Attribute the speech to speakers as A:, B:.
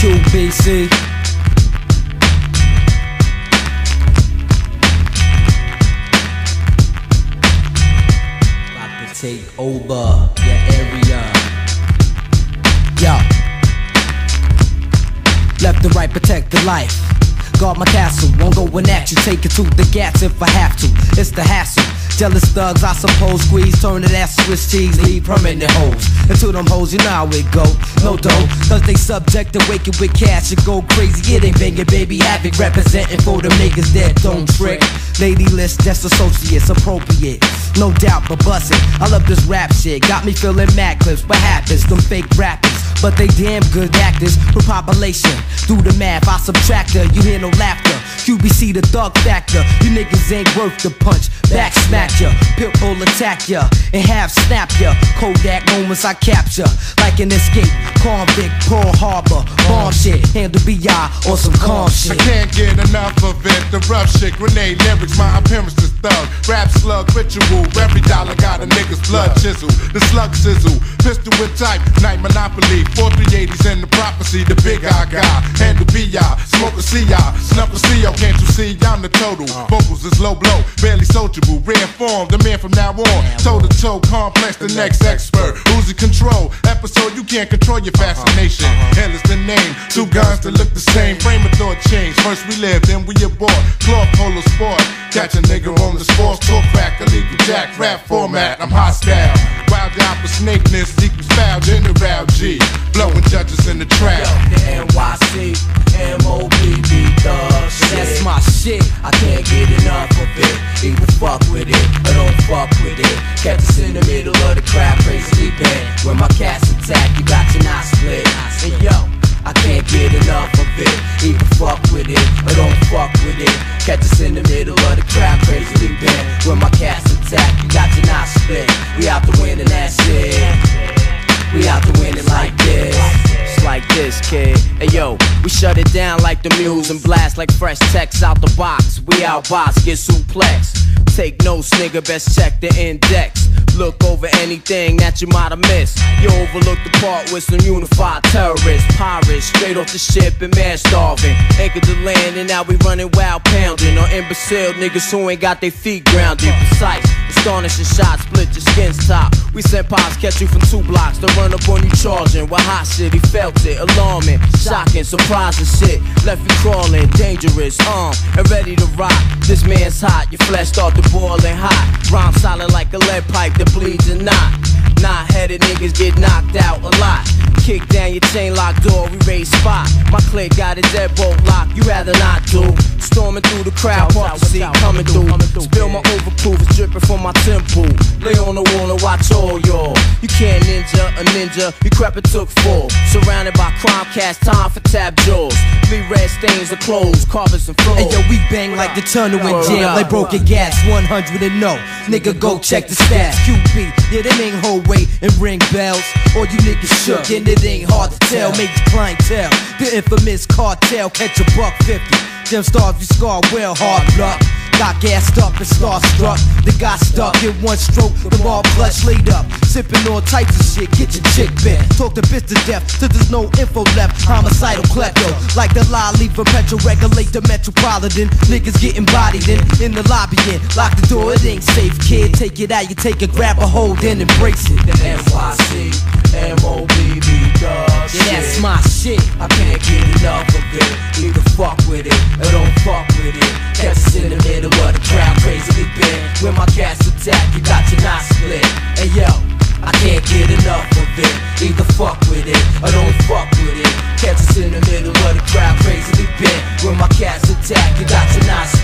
A: QBC. About to take over your area. Yo. Left and right, protect the life. Guard my castle, won't go in at you. Take it to the gas if I have to. It's the hassle. Jealous thugs, I suppose, squeeze, turn to that Swiss cheese, leave permanent holes. Into them hoes, you know how it go. No dough, cause they subject to waking with cash and go crazy. It ain't banging, baby, havoc, representing for the niggas that don't trick. Lady list, that's associates, appropriate. No doubt, but bustin'. I love this rap shit, got me feeling mad clips. What happens? Them fake rappers, but they damn good actors. Per population, do the math, I subtract her, you hear no laughter. QBC the thug factor, you niggas ain't worth the punch. Back smack ya, pitbull attack ya, and half snap ya. Kodak moments I capture, like an escape. Convict, Pearl Harbor, bomb shit, handle BI or some calm
B: I
A: shit.
B: can't get enough of it. The rough shit, grenade lyrics, my appearance is thug. Rap slug, ritual. Every dollar got a nigga's blood chisel. The slug sizzle, pistol with type, night monopoly. 4380s and the prophecy, the big I got. Handle BI, smoke a CI, snuff a CO. Can't you see? I'm the total. Vocals is low blow, barely sociable. Rare form, the man from now on. Toe to toe, complex, the next expert. Who's in control? Episode, you can't control your fascination. Hell is the name. Two guns that look the same. Frame of thought change. First we live, then we abort. Cloth polo sport. Catch a nigga on the sports talk back. Illegal jack rap format. I'm hostile. Wild out for snakeness equals foul. General G. Blowing judges in the trap.
C: Catch us in the middle of the crowd, crazily bent. When my cats attack, you got your knot split. And yo, I can't get enough of it. Either fuck with it or don't fuck with it. Catch us in the middle of the crowd, crazily bent. When my cats attack, you got your knot split. We out to win and that's it. We out to win it like this.
D: Like this, kid. Hey yo, we shut it down like the muse and blast like fresh text out the box. We out box, get suplex. Take notes, nigga, best check the index. Look over anything that you might have missed. You overlook the part with some unified terrorists, pirates, straight off the ship and mad starving. Anchored the land and now we running wild pounding. Or imbecile niggas who ain't got their feet grounded. Precise, astonishing shots, split your skin's top. We sent pops catch you from two blocks to run up on you charging. With hot shit, he felt it, alarming, shocking, surprising shit. Left you crawling, dangerous, um, and ready to rock. This man's hot, your flesh start to boiling hot. Rhyme solid like a lead pipe that bleeds and not. Not headed niggas get knocked out a lot. Kick down your chain lock door, we raise spot. My clique got a deadbolt lock, you rather not do. Storming through the crowd, the seat coming through. Spill my overproof, it's dripping from my temple. Lay on the wall and watch all y'all. You can't ninja a ninja, you crap it took four. Surrounded by crime cast, time for tab jaws. Three red stains of clothes, carpets and floors.
A: And yo, we bang like the tunnel in jail. They broke your gas, 100 and no. Nigga, go check the stats. QB, yeah, them ain't whole weight and ring bells. All you niggas shook, and it ain't hard to tell. Major clientele, the infamous cartel, catch a buck 50. Them stars you scar well, hard luck. Got gassed up and starstruck. They got stuck in one stroke. The all clutch laid up. Sipping all types of shit. Get your chick bent. Talk the bitch to death till there's no info left. Homicidal klepto. Like the a petro regulate the metropolitan. Niggas getting bodied in, in the lobby. In. Lock the door, it ain't safe, kid. Take it out, you take it, grab a hold, then embrace it.
C: The NYC, MOBB
A: Yeah, that's my shit.
C: I can't get enough of it. In the middle of the crowd, crazily bent. When my cats attack, you got to win